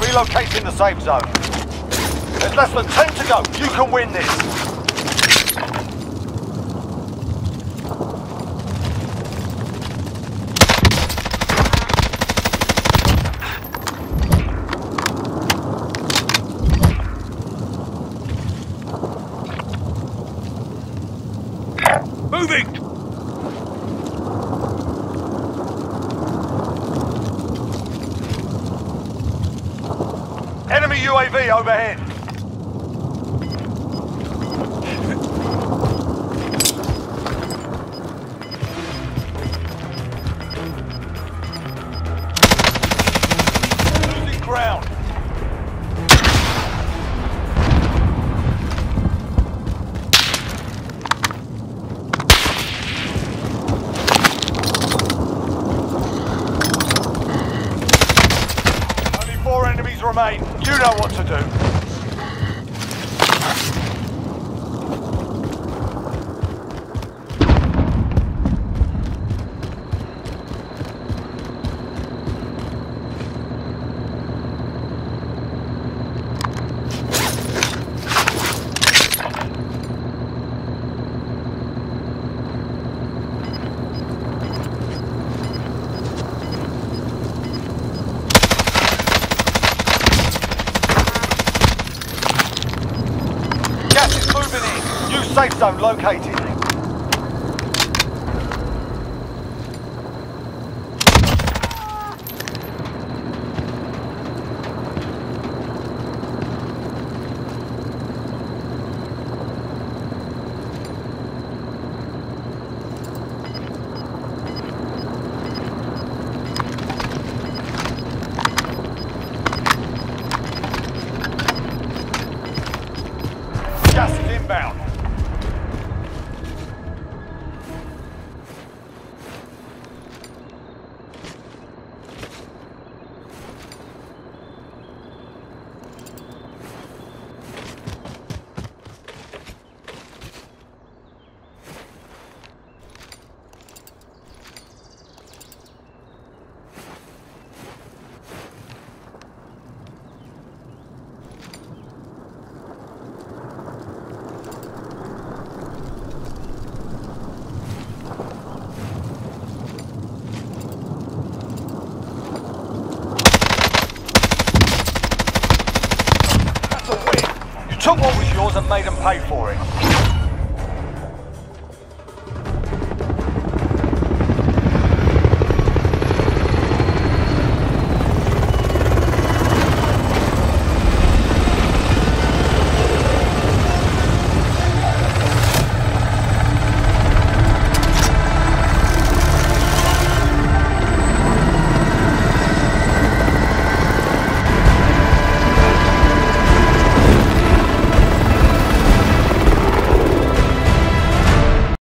Relocating the safe zone. There's less than 10 to go. You can win this. Moving! Enemy UAV overhead. Remain. You know what to do. Gas is moving in. New safe zone located. Gas is inbound. took what was yours and made them pay for it.